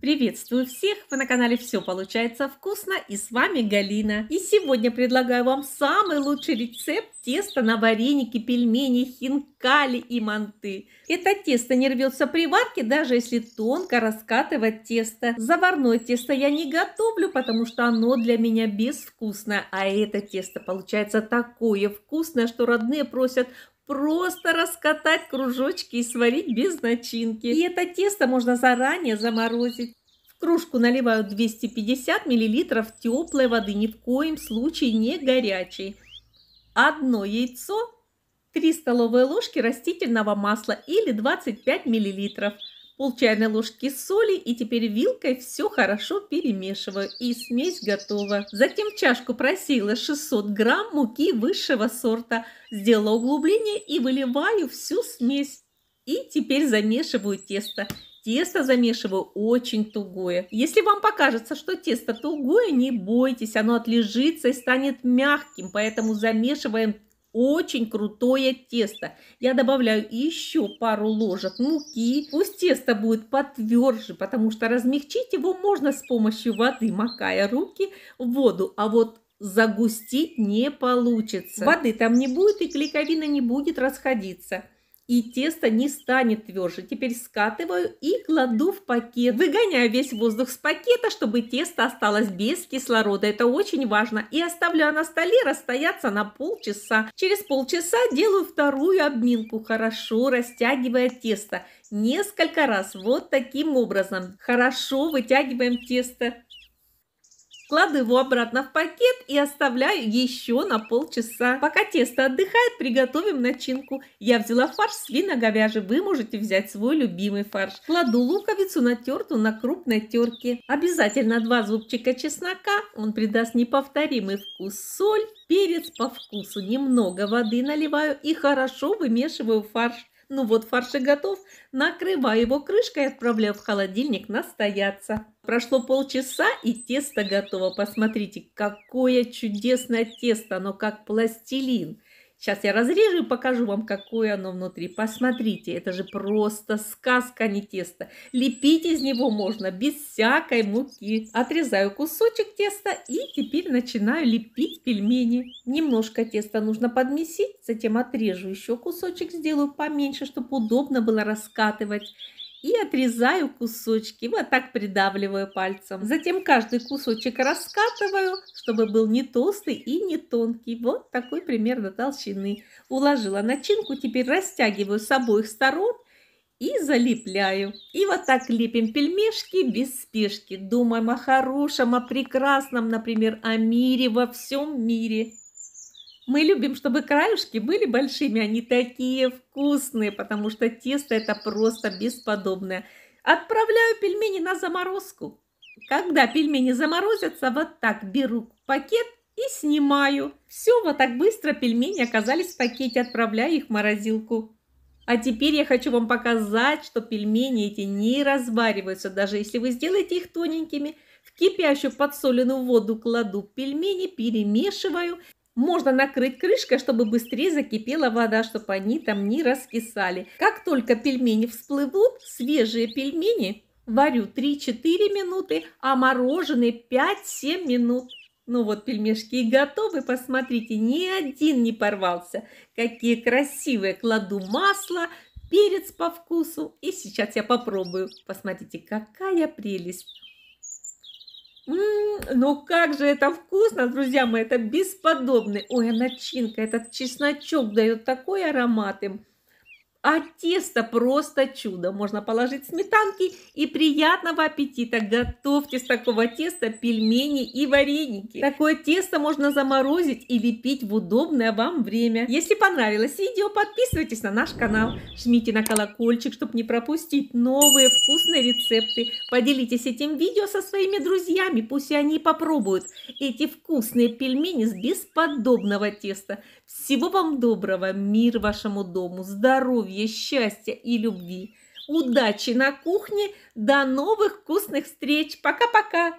Приветствую всех! Вы на канале «Все получается вкусно» и с вами Галина. И сегодня предлагаю вам самый лучший рецепт теста на вареники, пельмени, хинкали и манты. Это тесто не рвется при варке, даже если тонко раскатывать тесто. Заварное тесто я не готовлю, потому что оно для меня безвкусное. А это тесто получается такое вкусное, что родные просят просто раскатать кружочки и сварить без начинки. И это тесто можно заранее заморозить. В кружку наливаю 250 мл теплой воды, ни в коем случае не горячей. Одно яйцо, 3 столовые ложки растительного масла или 25 мл пол чайной ложки соли и теперь вилкой все хорошо перемешиваю и смесь готова. Затем в чашку просеяла 600 грамм муки высшего сорта, сделала углубление и выливаю всю смесь. И теперь замешиваю тесто. Тесто замешиваю очень тугое. Если вам покажется, что тесто тугое, не бойтесь, оно отлежится и станет мягким, поэтому замешиваем очень крутое тесто. Я добавляю еще пару ложек муки. Пусть тесто будет потверже, потому что размягчить его можно с помощью воды, макая руки в воду. А вот загустить не получится. Воды там не будет и клейковина не будет расходиться и тесто не станет тверже. Теперь скатываю и кладу в пакет. Выгоняю весь воздух с пакета, чтобы тесто осталось без кислорода. Это очень важно. И оставляю на столе расстояться на полчаса. Через полчаса делаю вторую обминку, хорошо растягивая тесто. Несколько раз вот таким образом. Хорошо вытягиваем тесто. Кладу его обратно в пакет и оставляю еще на полчаса. Пока тесто отдыхает, приготовим начинку. Я взяла фарш свино-говяжий, вы можете взять свой любимый фарш. Кладу луковицу натертую на крупной терке. Обязательно два зубчика чеснока, он придаст неповторимый вкус. Соль, перец по вкусу, немного воды наливаю и хорошо вымешиваю фарш. Ну вот фарш и готов. Накрываю его крышкой и отправляю в холодильник настояться. Прошло полчаса и тесто готово. Посмотрите, какое чудесное тесто. Оно как пластилин. Сейчас я разрежу и покажу вам, какое оно внутри. Посмотрите, это же просто сказка, а не тесто. Лепить из него можно без всякой муки. Отрезаю кусочек теста и теперь начинаю лепить пельмени. Немножко теста нужно подмесить, затем отрежу еще кусочек, сделаю поменьше, чтобы удобно было раскатывать и отрезаю кусочки. Вот так придавливаю пальцем. Затем каждый кусочек раскатываю, чтобы был не толстый и не тонкий. Вот такой примерно толщины. Уложила начинку, теперь растягиваю с обоих сторон и залепляю. И вот так лепим пельмешки без спешки. Думаем о хорошем, о прекрасном, например, о мире во всем мире. Мы любим, чтобы краюшки были большими, они такие вкусные, потому что тесто это просто бесподобное. Отправляю пельмени на заморозку. Когда пельмени заморозятся, вот так беру пакет и снимаю. Все, вот так быстро пельмени оказались в пакете, отправляю их в морозилку. А теперь я хочу вам показать, что пельмени эти не развариваются, даже если вы сделаете их тоненькими. В кипящую подсоленную воду кладу пельмени, перемешиваю можно накрыть крышкой, чтобы быстрее закипела вода, чтобы они там не раскисали. Как только пельмени всплывут, свежие пельмени варю 3-4 минуты, а мороженые 5-7 минут. Ну вот пельмешки готовы, посмотрите, ни один не порвался. Какие красивые, кладу масло, перец по вкусу. И сейчас я попробую. Посмотрите, какая прелесть. Ну как же это вкусно, друзья мои, это бесподобный. Ой, начинка, этот чесночок дает такой аромат им. А тесто просто чудо. Можно положить сметанки и приятного аппетита. Готовьте с такого теста пельмени и вареники. Такое тесто можно заморозить и лепить в удобное вам время. Если понравилось видео, подписывайтесь на наш канал. Жмите на колокольчик, чтобы не пропустить новые вкусные рецепты. Поделитесь этим видео со своими друзьями. Пусть и они попробуют эти вкусные пельмени с бесподобного теста. Всего вам доброго, мир вашему дому, здоровья, счастья и любви. Удачи на кухне, до новых вкусных встреч. Пока-пока.